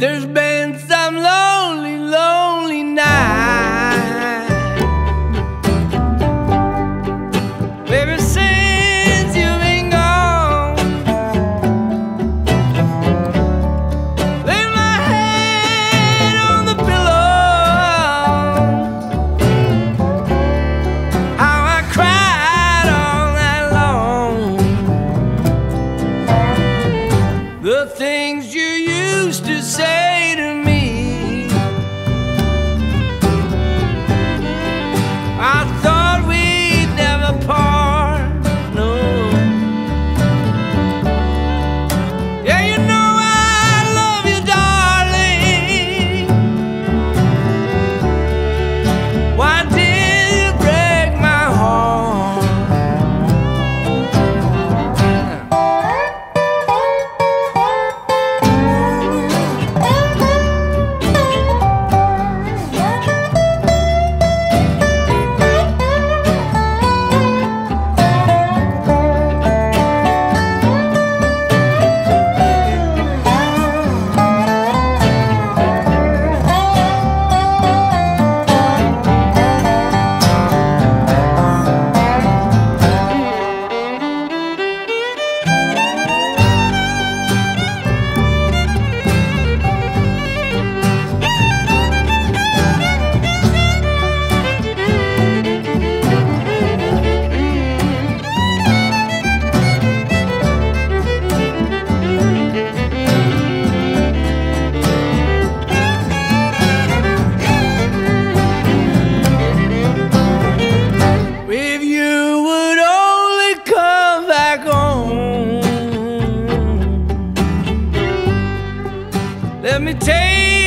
There's been you used to say to Let me take